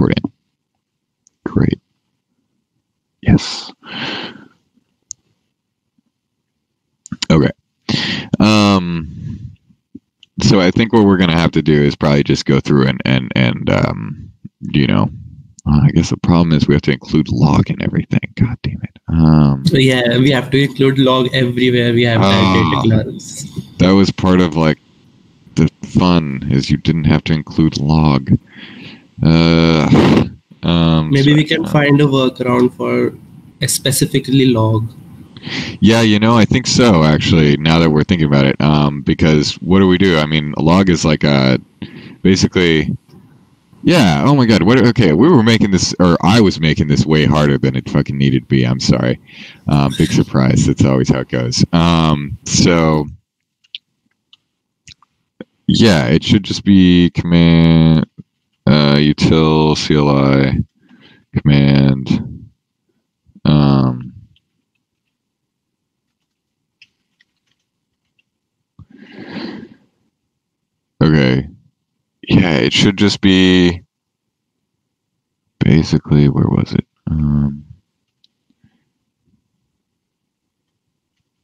recording. Great. Yes. Okay. Um, so I think what we're gonna have to do is probably just go through and and and um, you know, uh, I guess the problem is we have to include log and everything. God damn it. Um, So yeah, we have to include log everywhere we have Ah. data class. that was part of like the fun is you didn't have to include log. Uh, um, Maybe we so- can find a workaround for a specifically log. Yeah, you know, I think so. Actually, now that we're thinking about it, um, because what do we do? I mean, a log is like a basically. Yeah. Oh my God. What? Okay, we were making this, or I was making this way harder than it fucking needed to be. I'm sorry. Um, big surprise. That's always how it goes. Um, so. Yeah, it should just be command, uh, util CLI, command, um. Okay. Yeah, it should just be basically where was it? Um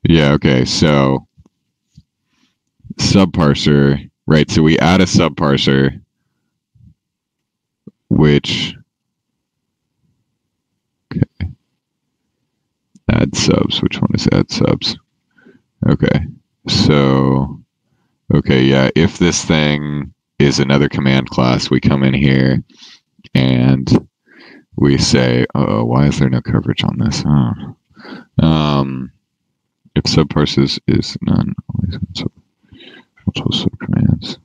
Yeah, okay. So subparser, right? So we add a subparser which Okay. Add subs. Which one is add subs? Okay. So Okay, yeah. If this thing is another command class, we come in here and we say, "Oh, why is there no coverage on this?" Oh. Um, if subparsers is none, always sub, multiple subcommands.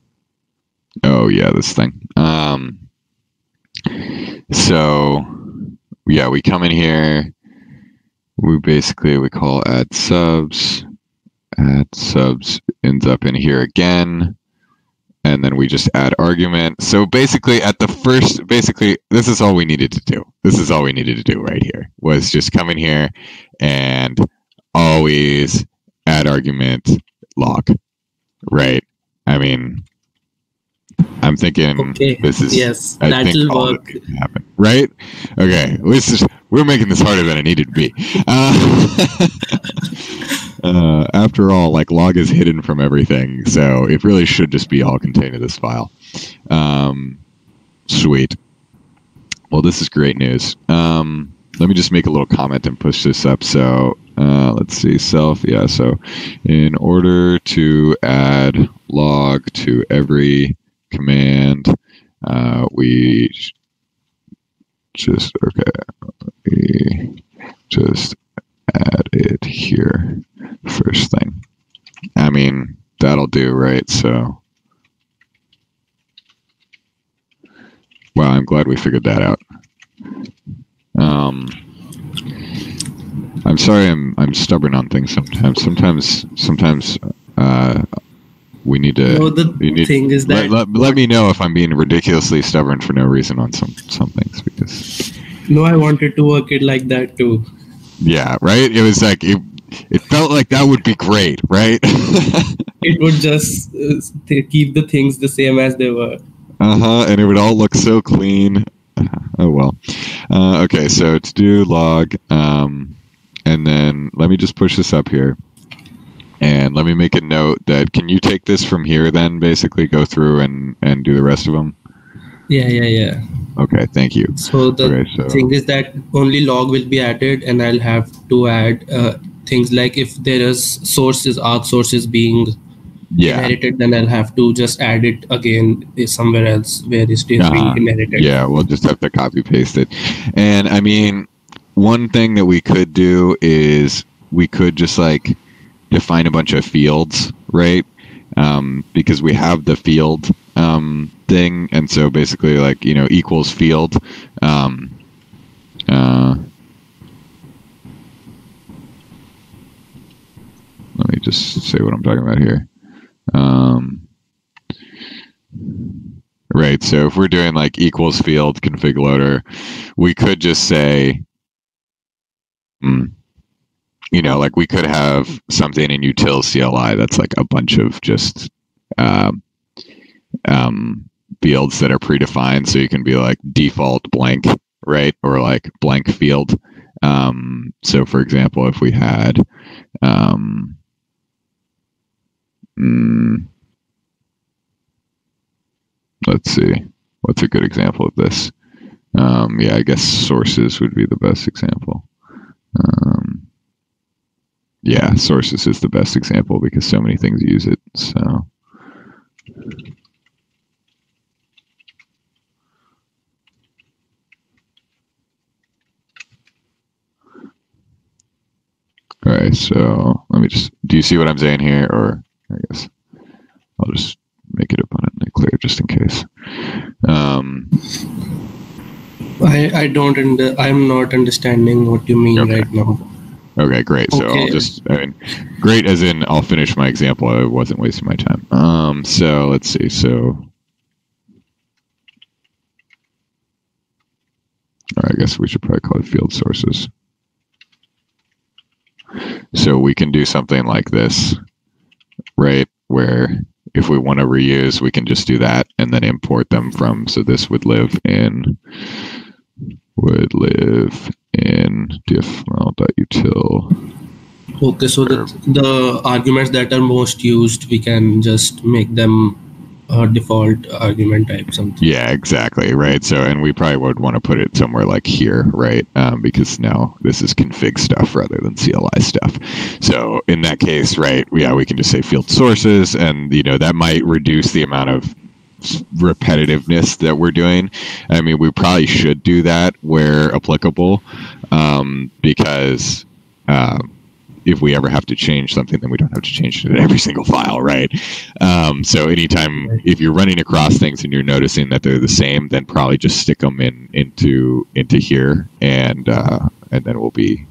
Oh yeah, this thing. Um, so yeah, we come in here. We basically we call add subs. Add subs ends up in here again. And then we just add argument. So basically at the first basically this is all we needed to do. This is all we needed to do right here was just come in here and always add argument log right? I mean i'm thinking Okay. this is yes, I that'll work. happen, right? Okay, let's just we're making this harder than it needed to be. Uh, uh, after all, like log is hidden from everything, so it really should just be all contained in this file. Um, sweet. Well, this is great news. Um, let me just make a little comment and push this up. So uh, let's see, self. Yeah. So in order to add log to every command, uh, we just okay. We just add it here first thing. I mean, that'll do, right? So, wow, I'm glad we figured that out. Um, I'm sorry, I'm I'm stubborn on things sometimes. Sometimes, sometimes, uh, we need to. No, the need- thing is let, that let, let me know if I'm being ridiculously stubborn for no reason on some some things because no, I wanted to work it like that too. yeah, right. It was like it, it felt like that would be great, right? It would just uh, keep the things the same as they were. uh huh. And it would all look so clean. Oh well. Uh, okay, so to do log, um, and then let me just push this up here. And let me make a note that can you take this from here then basically go through and, and do the rest of them? Yeah, yeah, yeah. Okay, thank you. So the Okay, so thing is that only log will be added, and I'll have to add uh, things like if there is sources, arc sources being yeah. inherited, then I'll have to just add it again somewhere else where it is Uh-huh. being inherited. Yeah, we'll just have to copy paste it. And I mean, one thing that we could do is we could just like define a bunch of fields, right? Um, because we have the field um, thing, and so basically, like you know, equals field. Um, uh, let me just say what I'm talking about here. Um, Right. So if we're doing like equals field config loader, we could just say, mm, you know, like we could have something in util CLI that's like a bunch of just um, um, fields that are predefined. So you can be like default blank, right? Or like blank field. Um, so for example, if we had, um, mm, let's see, what's a good example of this? Um, yeah, I guess sources would be the best example. Um, yeah, sources is the best example because so many things use it. So. All right, so let me just. Do you see what I'm saying here, or I guess I'll just make it abundantly clear just in case. Um, I I don't under, I'm not understanding what you mean Okay. right now. Okay, great. So I'll just. I mean, great as in I'll finish my example. I wasn't wasting my time. Um, so let's see. So. I guess we should probably call it field sources. So we can do something like this, right? Where if we want to reuse, we can just do that and then import them from. So this would live in would live in dfml.util. Okay, so the the arguments that are most used, we can just make them a default argument type something. Yeah, exactly. Right. So, and we probably would want to put it somewhere like here, right? Um, because now this is config stuff rather than CLI stuff. So, in that case, right? Yeah, we can just say field sources, and you know that might reduce the amount of repetitiveness that we're doing. I mean, we probably should do that where applicable, um, because. Um, if we ever have to change something, then we don't have to change it in every single file, right? Um, so anytime if you're running across things and you're noticing that they're the same, then probably just stick them in into into here, and uh, and then we'll be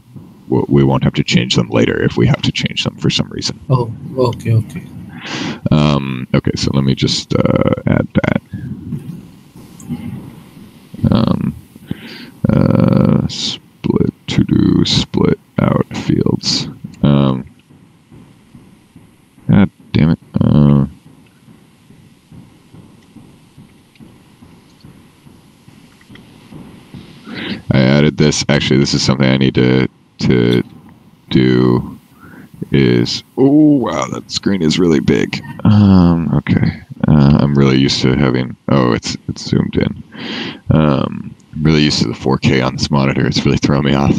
we'll, we won't have to change them later if we have to change them for some reason. Oh, okay, okay. Um, okay, so let me just uh, add that. Um, uh, split to do split out fields. Um, God damn it. Uh, I added this. Actually, this is something I need to to do. Is oh wow, that screen is really big. Um, okay, uh, I'm really used to having. Oh, it's it's zoomed in. Um, I'm really used to the 4K on this monitor. It's really throwing me off.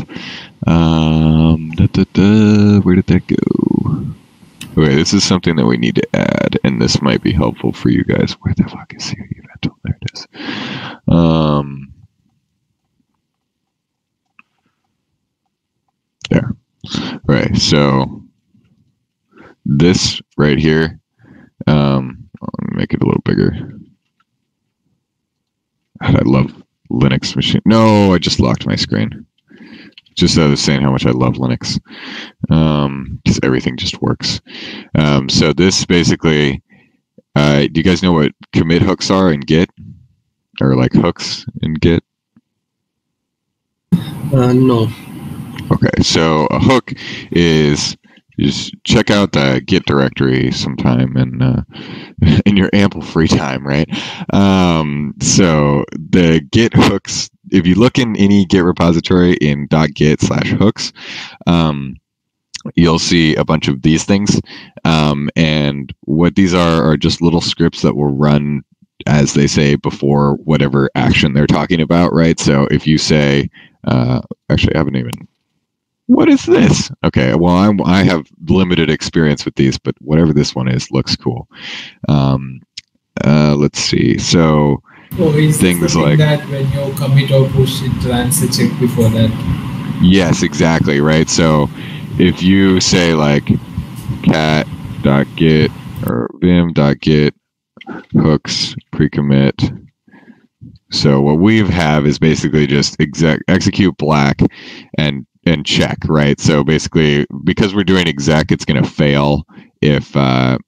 Um, da, da, da, where did that go? Okay, this is something that we need to add, and this might be helpful for you guys. Where the fuck is your there it is. Um, there. Right. So this right here. Um, let me make it a little bigger. I love Linux machine. No, I just locked my screen. Just I was saying how much I love Linux, because everything just works. Um, so this basically, uh, do you guys know what commit hooks are in Git, or like hooks in Git? Uh, no. Okay, so a hook is just check out the Git directory sometime in uh, in your ample free time, right? Um, so the Git hooks, if you look in any Git repository in .git slash hooks, um, you'll see a bunch of these things, um, and what these are are just little scripts that will run as they say before whatever action they're talking about, right? So if you say, uh, actually, I haven't even what is this? Okay, well, I'm, I have limited experience with these, but whatever this one is looks cool. Um, uh, let's see. So, Oh, Things this the thing like- that when you commit or push, it runs a check before that? yes, exactly, right? So, if you say like cat.git or vim.git hooks pre-commit. So what we have is basically just exec- execute black and and check, right? So basically, because we're doing exec, it's going to fail if uh,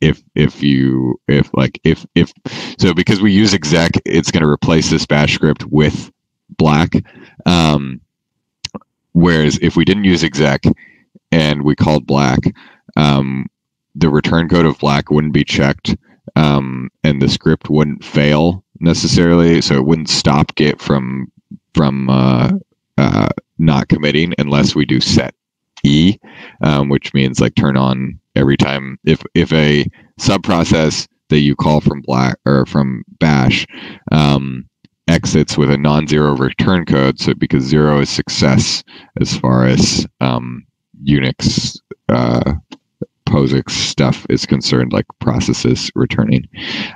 if if you if like if if so because we use exec, it's going to replace this bash script with black. Um, whereas if we didn't use exec and we called black, um, the return code of black wouldn't be checked um, and the script wouldn't fail necessarily, so it wouldn't stop Git from from uh, uh, not committing unless we do set E, um, which means like turn on every time if if a subprocess that you call from black or from bash um, exits with a non-zero return code so because zero is success as far as um, unix uh, POSIX stuff is concerned, like processes returning.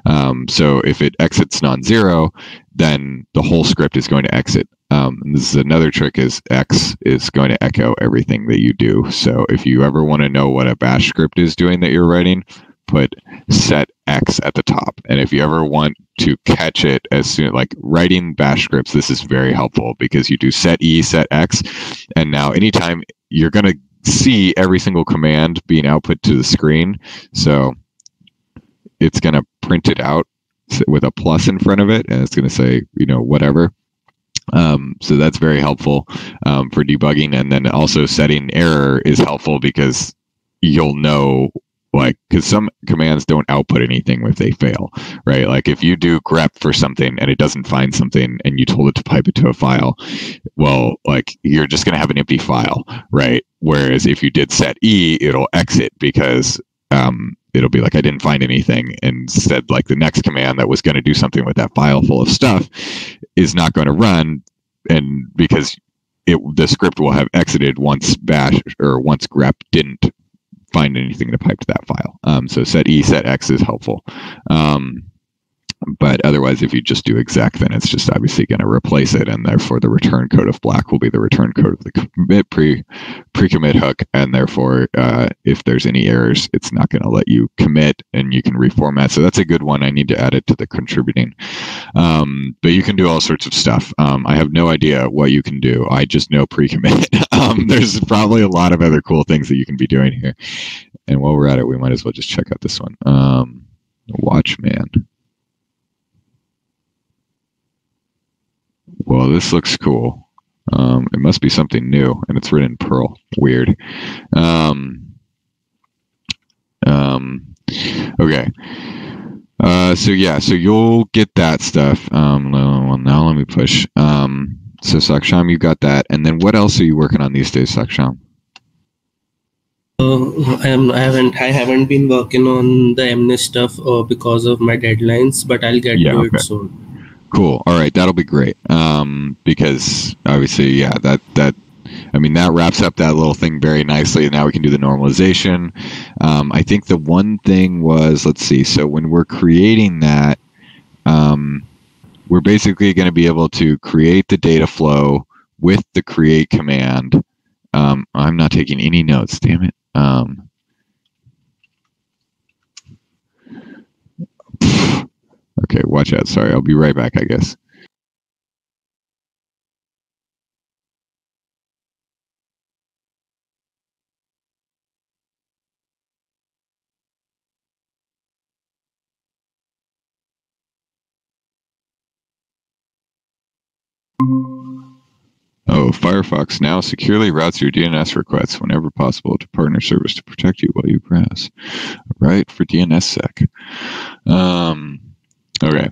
Um, so if it exits non-zero, then the whole script is going to exit. Um, this is another trick: is X is going to echo everything that you do. So if you ever want to know what a Bash script is doing that you're writing, put set X at the top. And if you ever want to catch it as soon like writing bash scripts, this is very helpful because you do set E, set X, and now anytime you're gonna see every single command being output to the screen. So it's gonna print it out with a plus in front of it and it's gonna say, you know, whatever. Um, so that's very helpful um, for debugging. And then also setting error is helpful because you'll know like because some commands don't output anything if they fail right like if you do grep for something and it doesn't find something and you told it to pipe it to a file well like you're just going to have an empty file right whereas if you did set e it'll exit because um, it'll be like i didn't find anything instead like the next command that was going to do something with that file full of stuff is not going to run and because it the script will have exited once bash or once grep didn't find anything to pipe to that file. Um, so set E, set X is helpful. Um, but otherwise, if you just do exec, then it's just obviously going to replace it, and therefore the return code of black will be the return code of the commit pre pre commit hook, and therefore uh, if there's any errors, it's not going to let you commit, and you can reformat. So that's a good one. I need to add it to the contributing. Um, but you can do all sorts of stuff. Um, I have no idea what you can do. I just know pre commit. Um, there's probably a lot of other cool things that you can be doing here. And while we're at it, we might as well just check out this one. Um, Watchman. Well, this looks cool. Um, it must be something new, and it's written in Perl. Weird. Um, um, okay. Uh, so yeah, so you'll get that stuff. Um, well, now let me push. Um, so Saksham, you got that, and then what else are you working on these days, Saksham? Uh, I, am, I haven't I haven't been working on the MNIST stuff uh, because of my deadlines, but I'll get Yeah, to okay. it soon. Cool. All right, that'll be great. Um, because obviously, yeah, that that I mean that wraps up that little thing very nicely. And now we can do the normalization. Um, I think the one thing was, let's see. So when we're creating that, um, we're basically going to be able to create the data flow with the create command. Um, I'm not taking any notes. Damn it. Okay, watch out. Sorry, I'll be right back. I guess. Oh, Firefox now securely routes your DNS requests whenever possible to partner servers to protect you while you browse. Right for DNSSEC. Um, okay.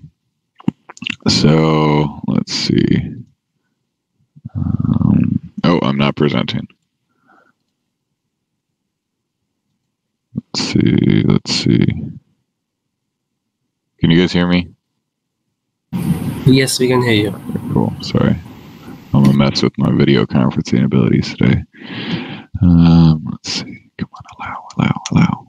So let's see. Um, oh, I'm not presenting. Let's see. Let's see. Can you guys hear me? Yes, we can hear you. Cool. Sorry. I'm a mess with my video conferencing abilities today. Um, let's see. Come on, allow, allow, allow.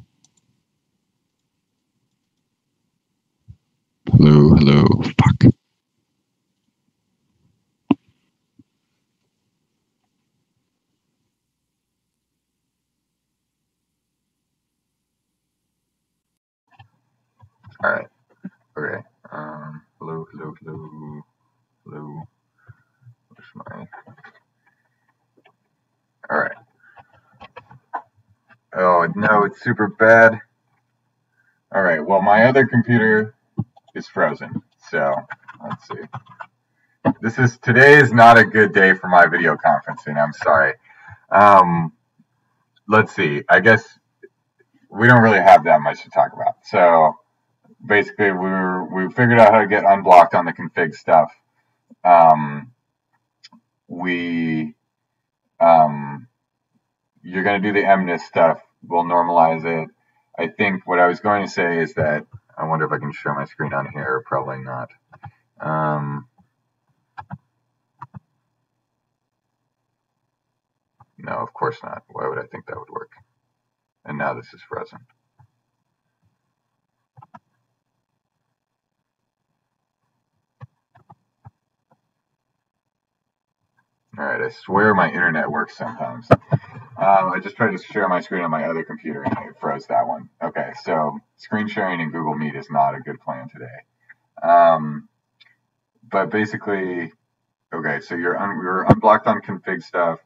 Hello, hello. Fuck. All right. Okay. Um, hello, hello, hello, hello. Where's my? All right. Oh no, it's super bad. All right. Well, my other computer is frozen. So let's see. This is today is not a good day for my video conferencing. I'm sorry. Um, let's see. I guess we don't really have that much to talk about. So basically we we figured out how to get unblocked on the config stuff. Um, we um, you're going to do the MNIST stuff. We'll normalize it. I think what I was going to say is that I wonder if I can share my screen on here. Probably not. Um, no, of course not. Why would I think that would work? And now this is frozen. All right, I swear my internet works sometimes. Um, I just tried to share my screen on my other computer and it froze that one. Okay, so screen sharing in Google Meet is not a good plan today. Um, but basically, okay, so you're un- you're unblocked on config stuff.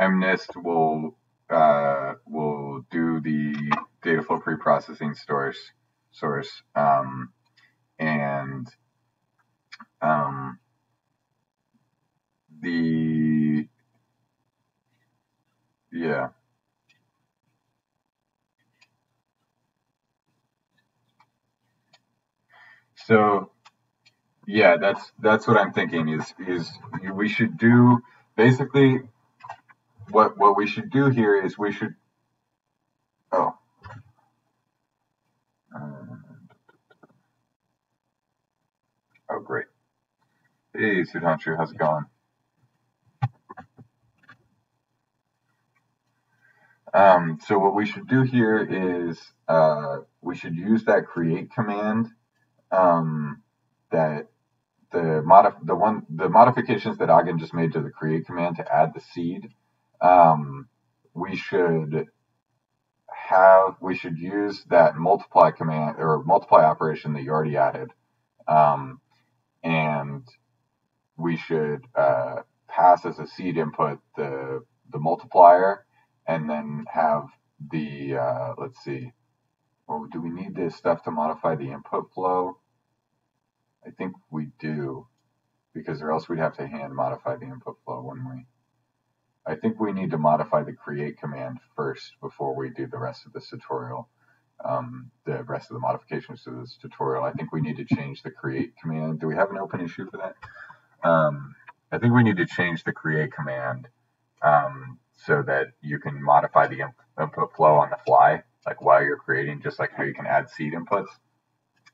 MNIST will uh, will do the Dataflow pre-processing source source um, that's that's what i'm thinking is is we should do basically what what we should do here is we should oh. Uh, oh great. Hey Sudhanshu, how's it going? Um, so what we should do here is uh, we should use that create command um, that the modif- the one the modifications that Aghin just made to the create command to add the seed. Um, we should have we should use that multiply command or multiply operation that you already added, um, and we should uh, pass as a seed input the the multiplier and then have the, uh, let's see, well, do we need this stuff to modify the input flow? I think we do, because or else we'd have to hand modify the input flow, wouldn't we? I think we need to modify the create command first before we do the rest of this tutorial. Um, the rest of the modifications to this tutorial. I think we need to change the create command. Do we have an open issue for that? Um, I think we need to change the create command um, so that you can modify the input flow on the fly, like while you're creating, just like how you can add seed inputs.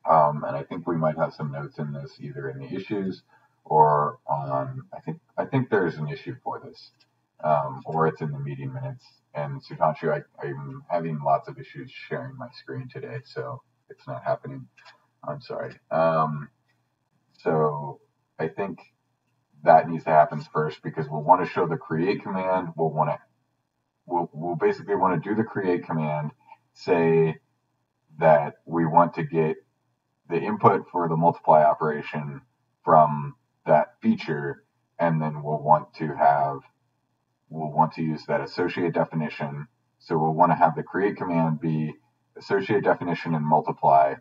Um, and I think we might have some notes in this either in the issues or on, I think, I think there's an issue for this, um, or it's in the meeting minutes. And Sudhanshu, I, I'm having lots of issues sharing my screen today, so it's not happening. I'm sorry. Um, so I think that needs to happen first because we'll want to show the create command. We'll want to, we'll, we'll basically want to do the create command, say that we want to get the input for the multiply operation from that feature, and then we'll want to have, we'll want to use that associate definition. So we'll want to have the create command be associate definition and multiply,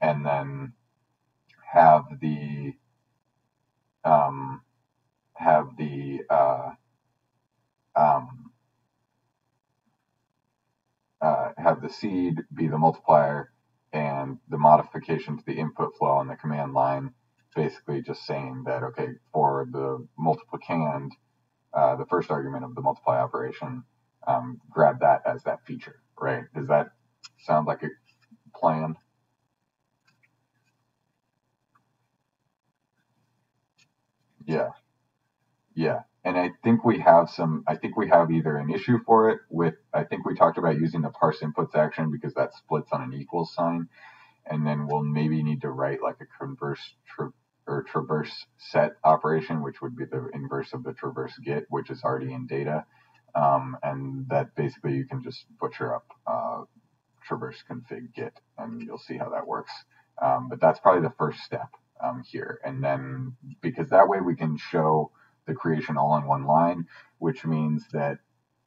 and then have the um, have the uh, um, uh, have the seed be the multiplier and the modification to the input flow on the command line basically just saying that okay for the multiplicand uh, the first argument of the multiply operation um, grab that as that feature right? Does that sound like a plan? Yeah. Yeah, and I think we have some. I think we have either an issue for it with. I think we talked about using the parse inputs action because that splits on an equals sign, and then we'll maybe need to write like a converse tra- or traverse set operation, which would be the inverse of the traverse get, which is already in data, um, and that basically you can just butcher up uh, traverse config get, and you'll see how that works. Um, but that's probably the first step um, here, and then because that way we can show the creation all in one line, which means that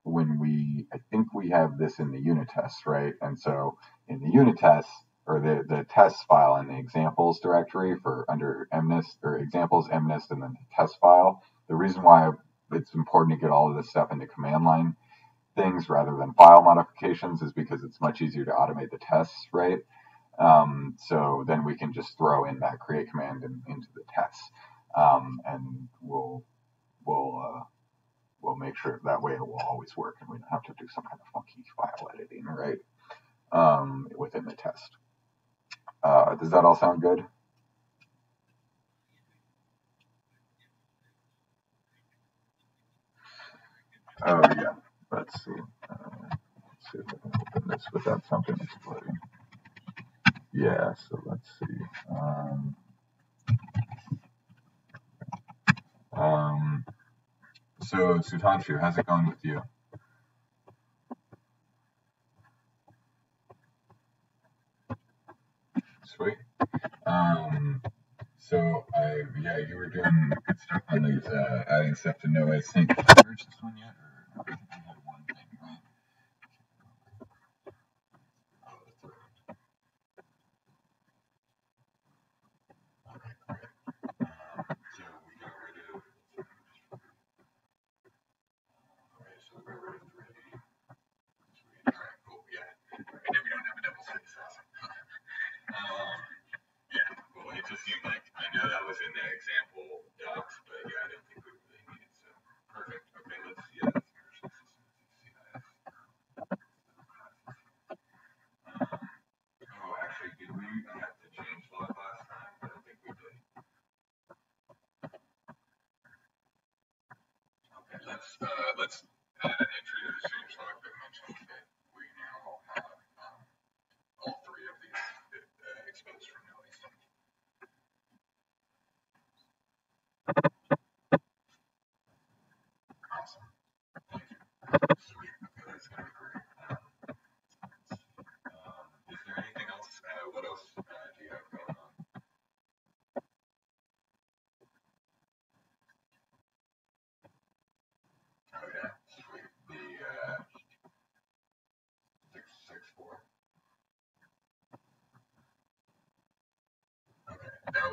when we, I think we have this in the unit tests, right? And so in the unit tests or the, the tests file in the examples directory for under MNIST or examples, MNIST, and then the test file, the reason why it's important to get all of this stuff into command line things rather than file modifications is because it's much easier to automate the tests, right? Um, so then we can just throw in that create command in, into the tests, um, and we'll we'll uh, we'll make sure that way it will always work and we don't have to do some kind of funky file editing, right? Um, within the test. Uh, does that all sound good? Oh yeah, let's see. Uh, let's see if I can open this without something exploding. Yeah, so let's see. Um, So, Sudhanshu, how's it going with you? Sweet. Um, so, I yeah, you were doing good stuff on these uh, adding stuff to no way sync. This one yet?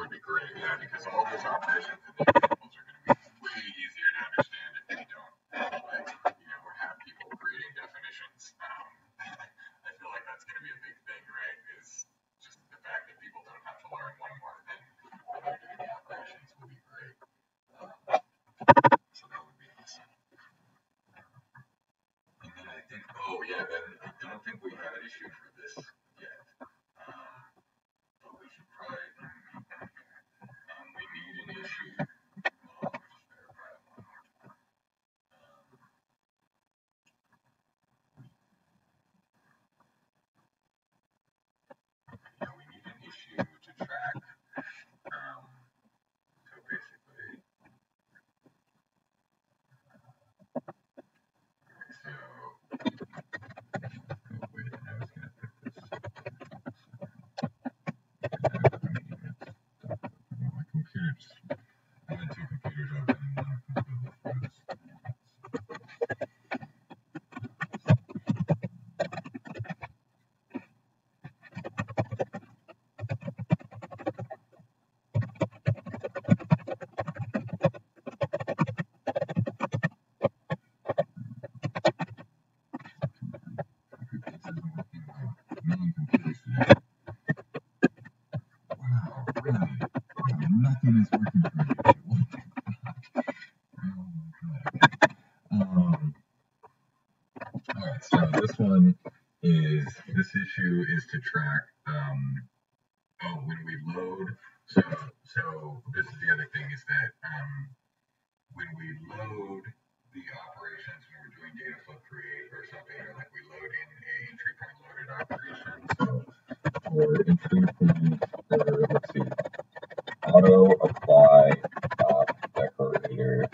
would be great, yeah. because all those operations this issue is to track um, oh, when we load. So, so this is the other thing is that um, when we load the operations, when we're doing data flow create or something, or like we load in a entry point loaded operation. So for entry point, or let's see, auto apply uh, decorator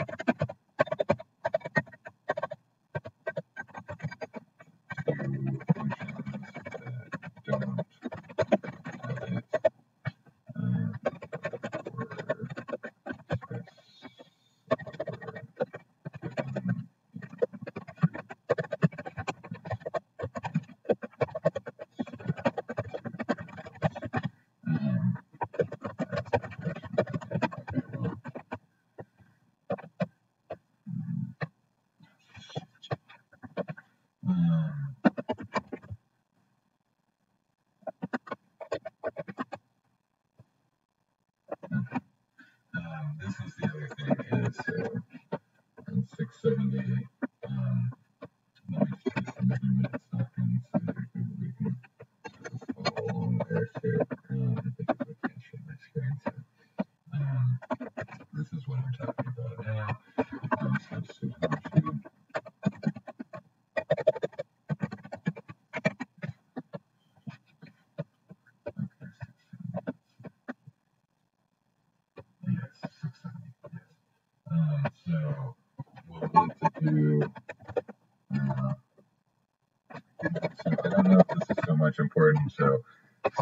I don't know if this is so much important. So,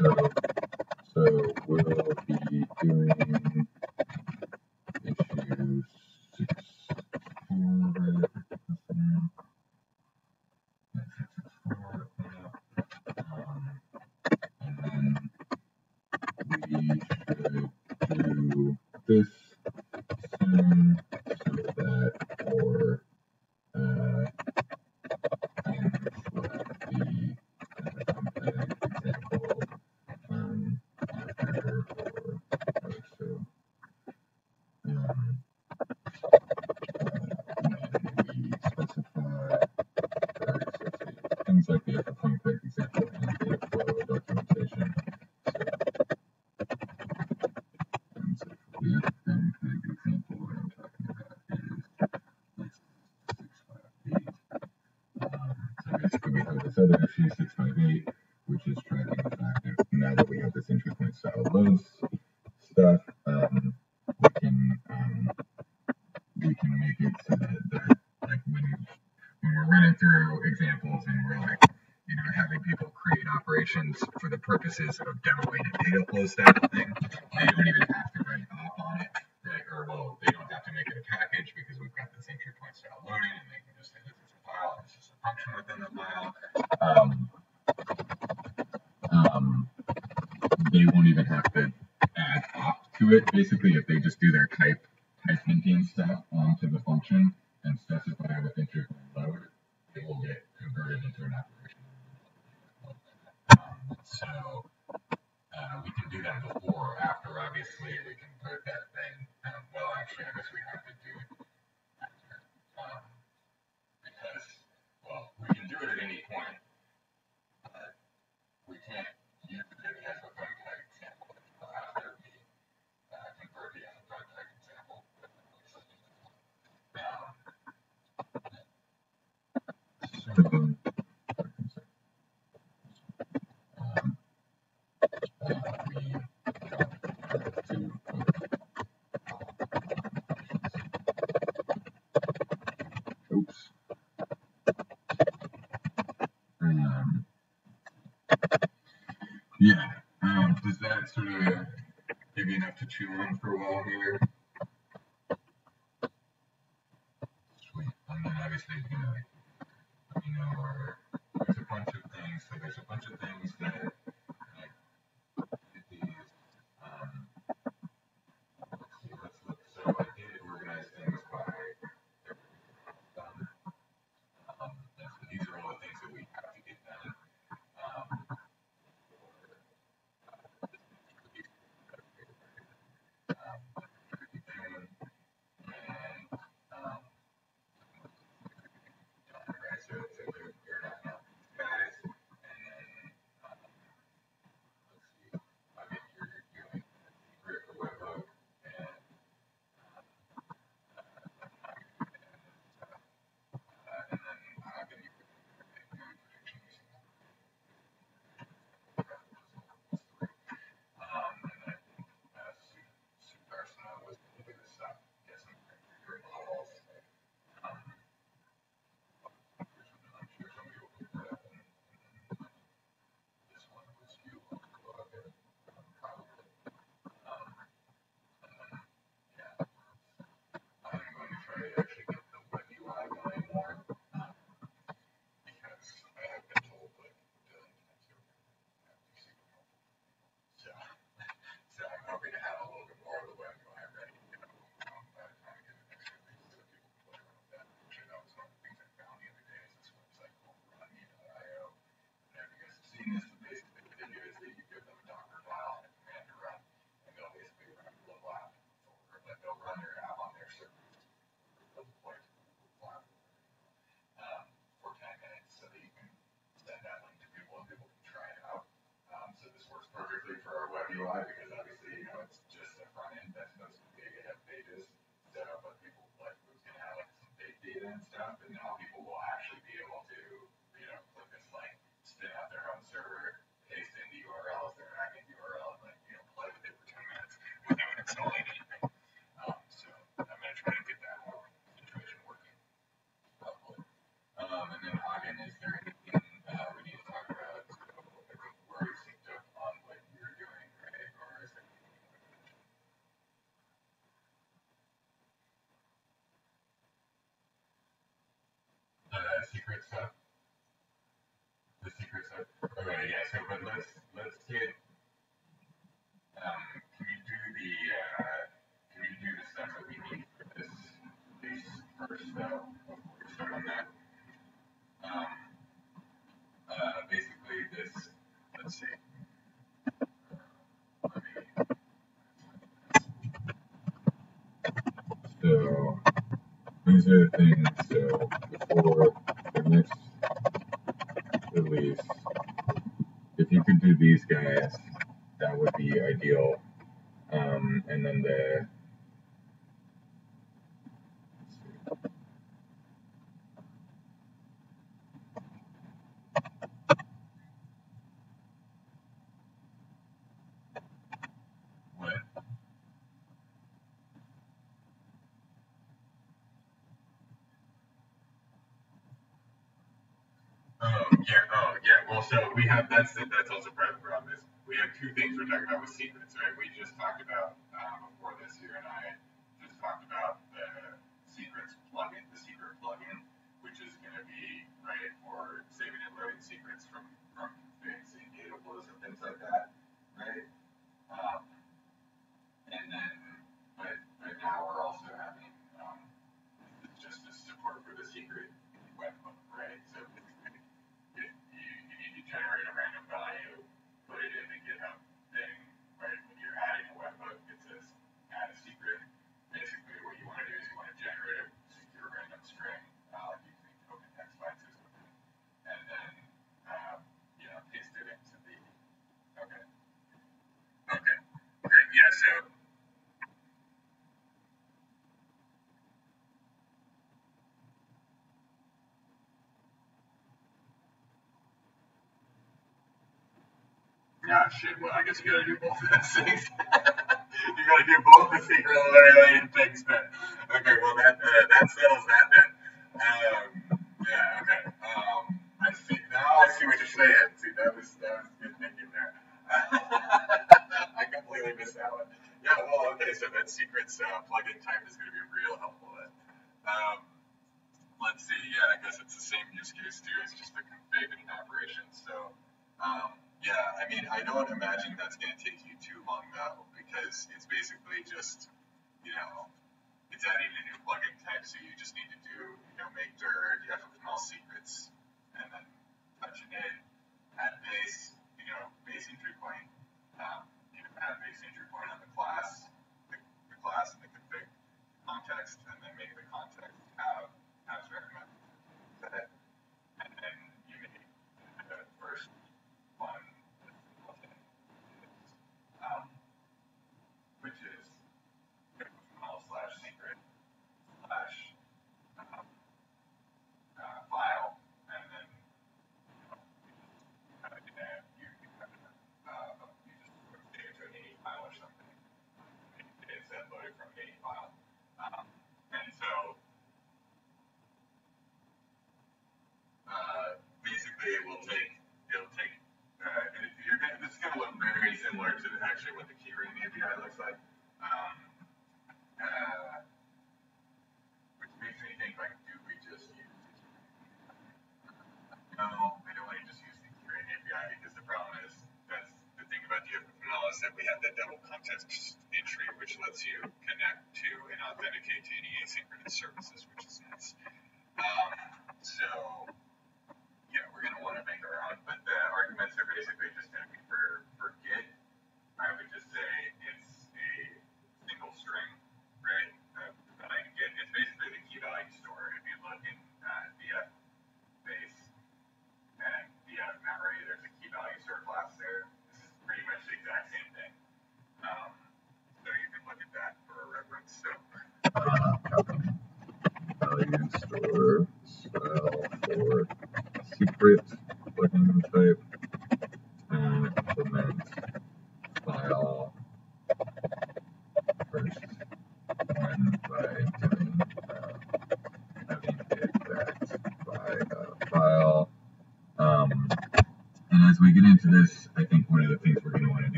so, so we'll be doing purposes of demo-weighted data flow stack thing, they don't even have to write up on it, right? or well, they don't have to make it a package because we've got this entry point style loading, and they can just say this is a file, and this is a function within the file. Um, um, they won't even have to add op to it. Basically, if they just do their type type hinting stuff onto the function and specify with entry point load, it will get converted into an application. So uh, we can do that before or after. Obviously, we can Secret stuff. The secret stuff. Okay, yeah. So, but let's let's get. Um, can you do the uh, can you do the stuff that we need for this piece first, though, before we start on that? Um, uh, basically, this. Let's see. So these are the things. So before next release, if you could do these guys, that would be ideal. Um, and then the let's see. what? Oh yeah, oh yeah. Well, so we have that's that's also part of the problem is we have two things we're talking about with secrets, right? We just talked about um, before this here, and I just talked about the secrets plugin, the secret plugin, which is going to be right for saving and loading secrets from from things in datables and things like that, right? Um, and then, but but now we're also having um, just a support for the secret webhook, right? So basically, if you, you need to generate a random value, put it in the GitHub thing, right? When you're adding a webhook, it says add a secret. Basically, what you want to do is you want to generate a secure random string uh, using token text bytes or something, and then um, you know paste it into the. Okay. Okay. Great. Yeah. So. Yeah, shit. Well, I guess you gotta do both of those things. you gotta do both the secret and the related things then. Okay, well that uh, that settles that then. Um, yeah, okay. Um, I see. Now I see what you're saying. See, that was that was good thinking there. I completely missed that one. Yeah, well, okay. So that secrets uh, plugin type is gonna be real helpful then. Um, let's see. Yeah, I guess it's the same use case too. It's just the config and operations. So. Um, yeah, I mean, I don't imagine that's going to take you too long though, because it's basically just, you know, it's adding a new plugin type, so you just need to do, you know, make dir, FFML secrets, and then touch it in, add base, you know, base entry point, um, you know, add base entry point on the class, the, the class and the config context, and then make the context have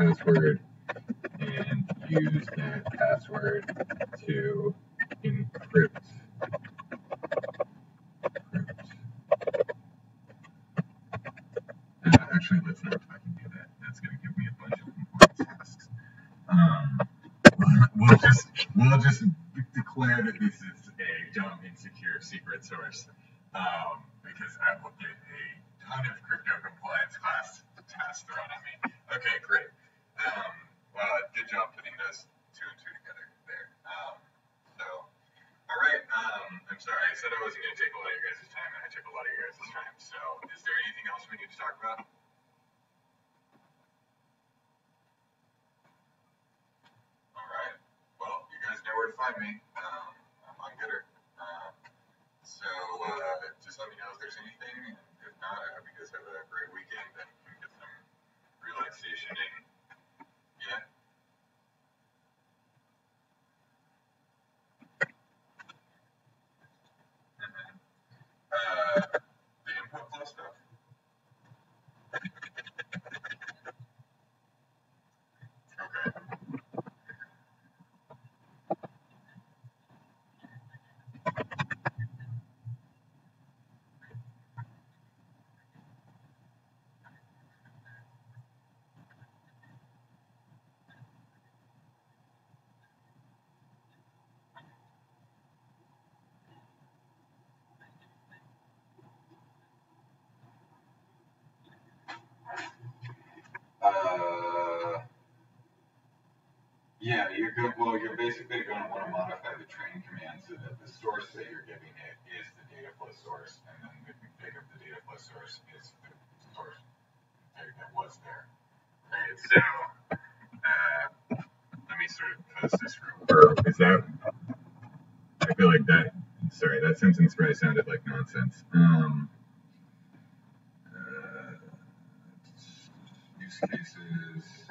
password and use that password to encrypt, encrypt. Uh, actually, let's see if I can do that. That's going to give me a bunch of important tasks. Um, we'll just we'll just declare that this is a dumb, insecure secret source. Yeah, you're good. Well, you're basically going to want to modify the train command so that the source that you're giving it is the data flow source, and then the config of the data flow source is the source config that was there. Right. So uh, let me sort of post this real quick. Is that? I feel like that. Sorry, that sentence probably sounded like nonsense. Um, uh, use cases.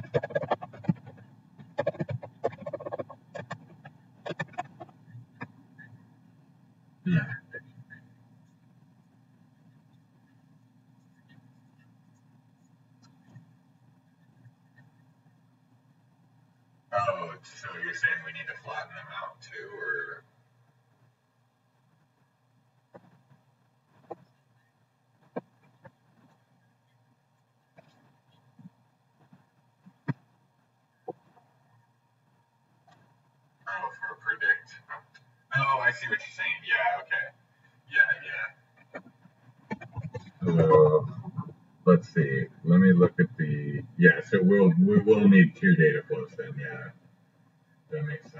That makes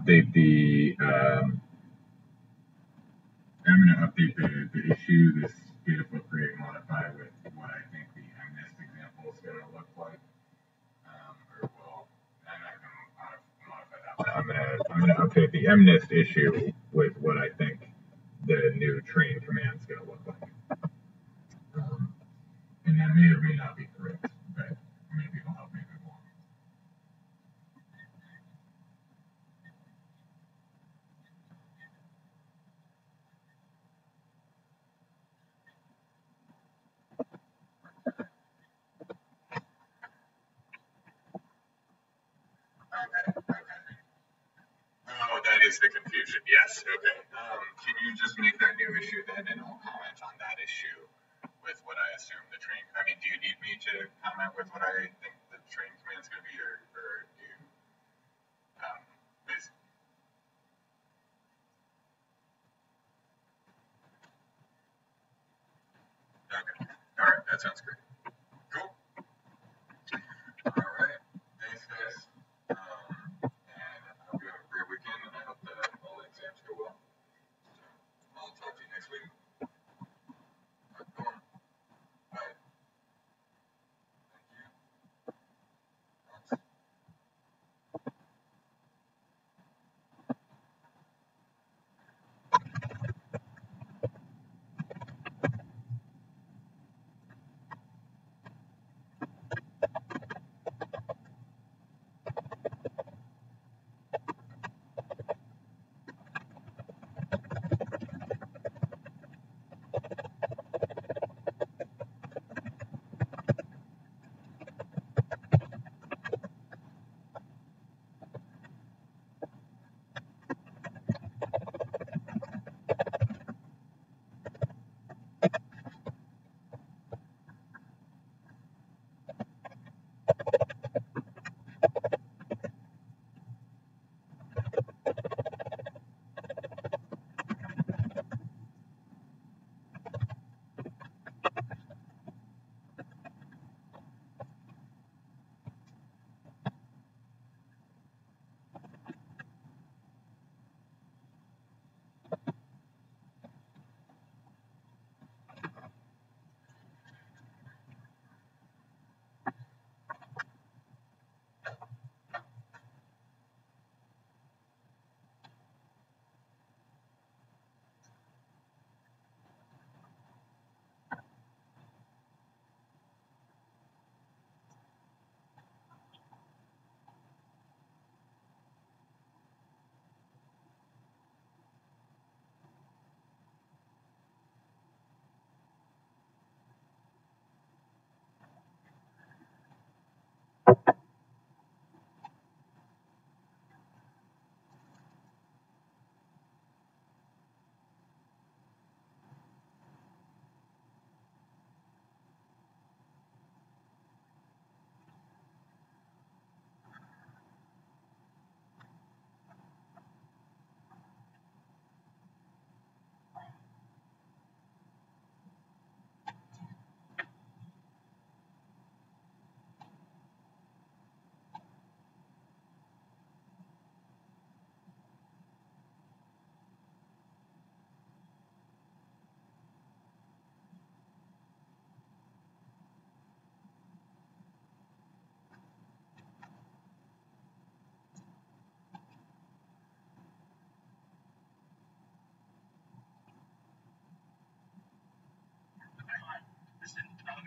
update the um,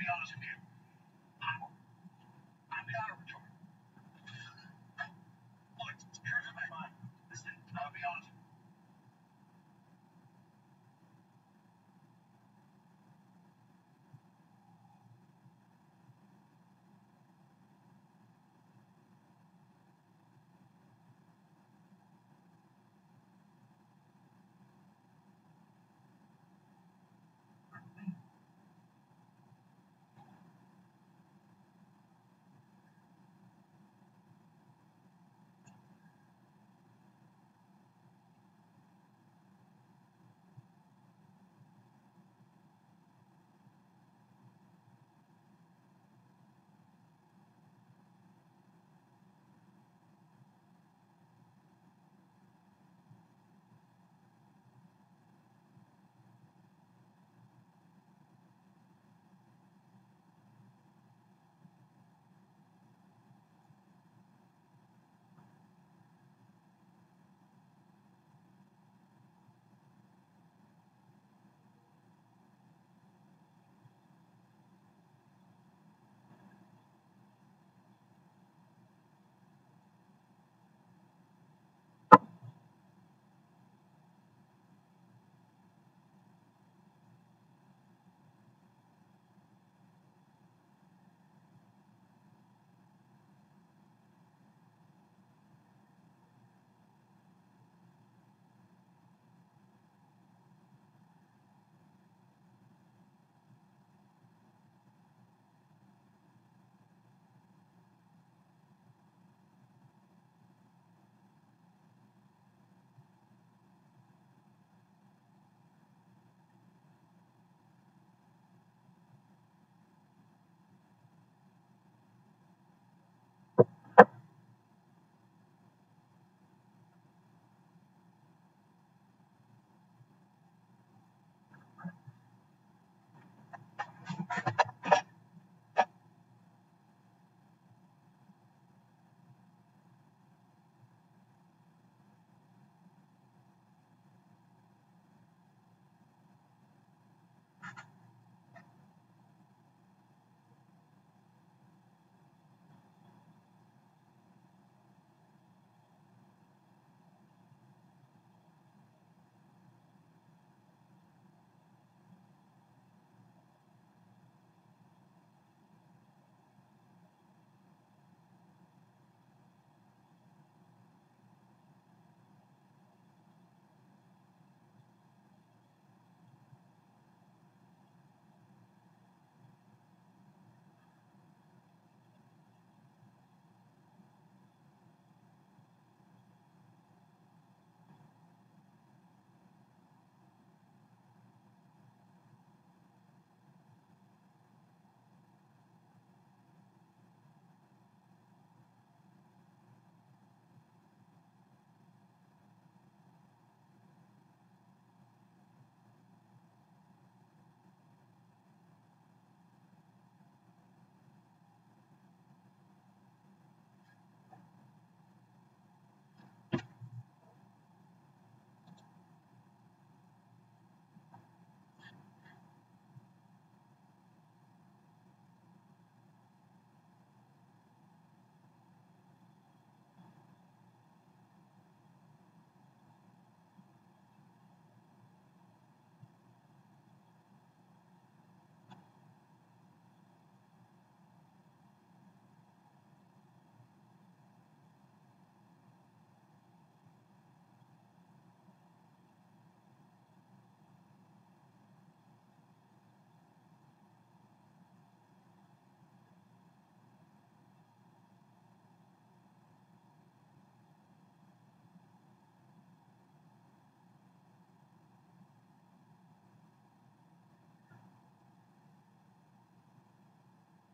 be honest with you.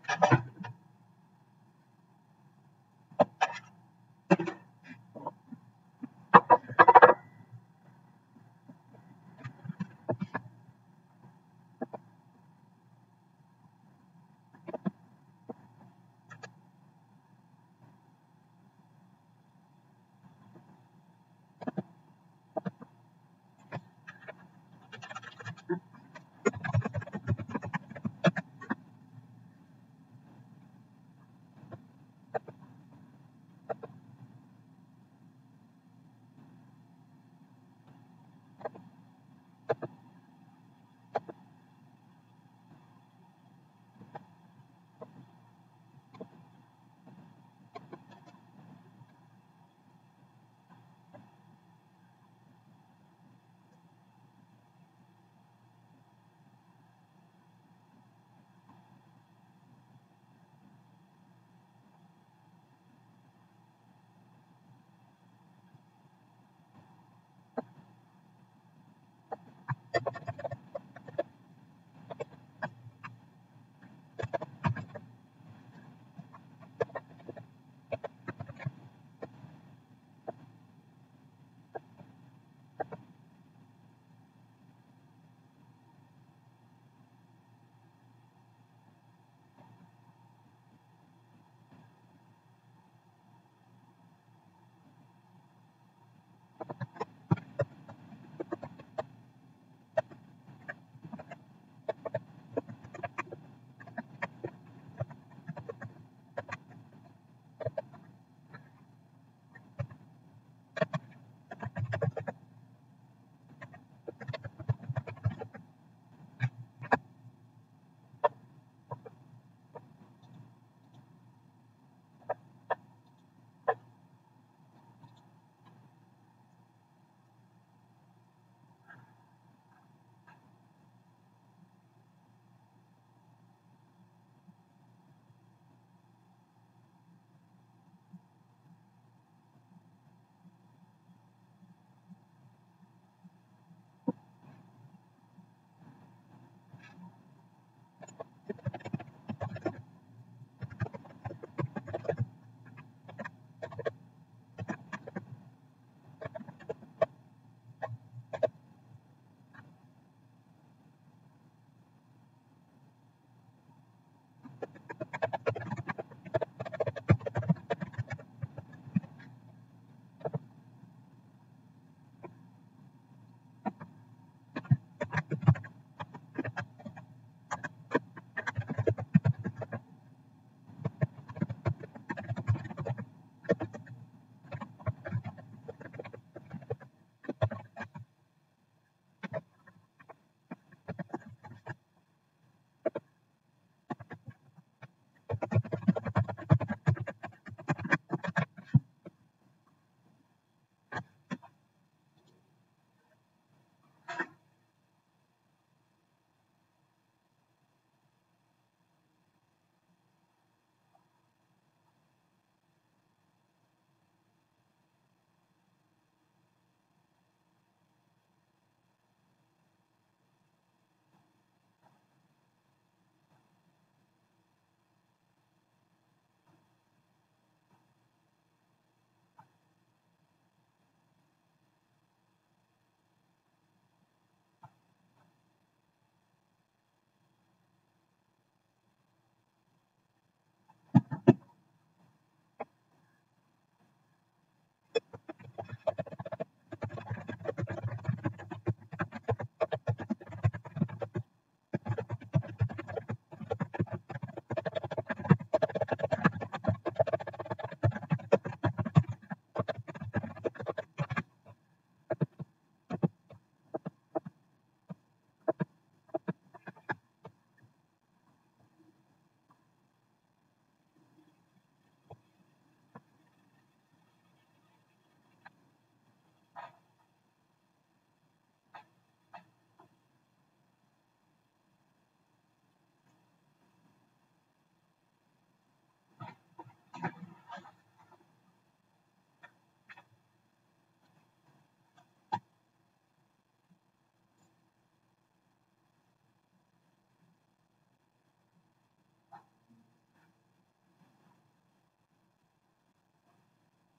Thank you.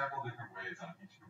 several different ways on each.